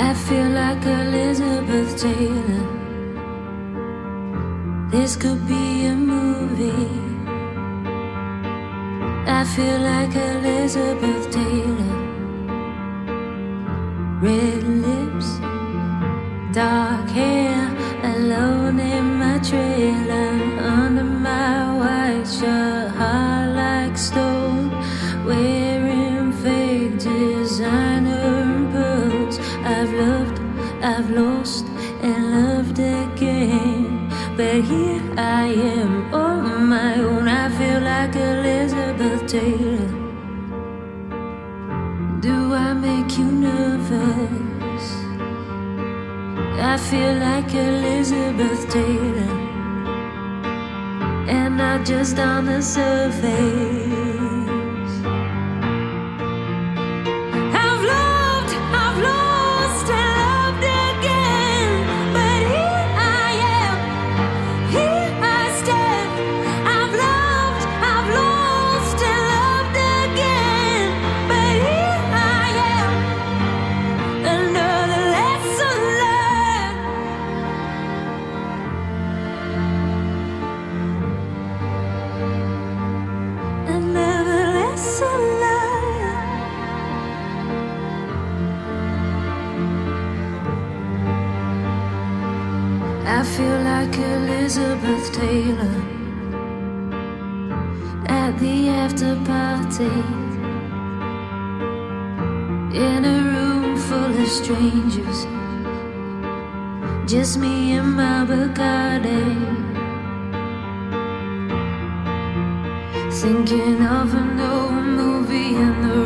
I feel like Elizabeth Taylor. This could be a movie. I feel like Elizabeth Taylor. Red lips, dark hair, alone in my trailer, I've lost, and loved again. But here I am on my own. I feel like Elizabeth Taylor. Do I make you nervous? I feel like Elizabeth Taylor. And not just on the surface. I feel like Elizabeth Taylor at the after party in a room full of strangers, just me and my Bacardi. Thinking of an old movie and the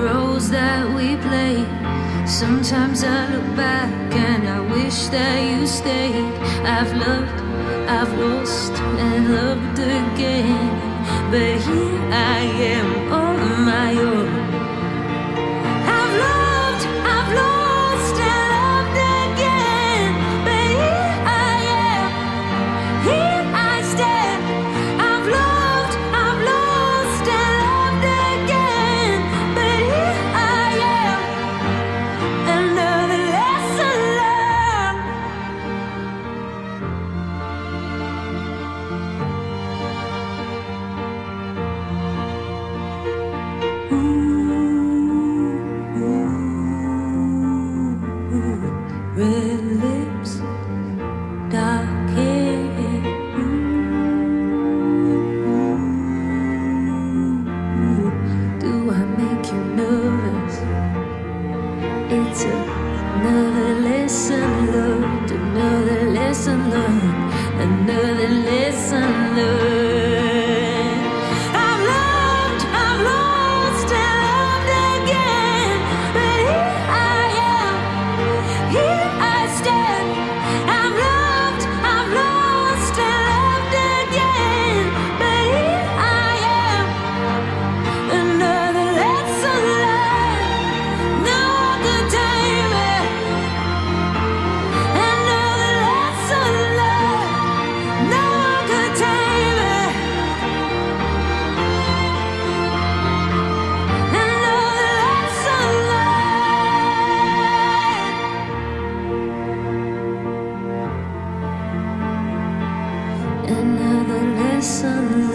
Sometimes I look back and I wish that you stayed. I've loved, I've lost, and loved again. But here I am on my own. Another lesson learned, another lesson learned. Learned.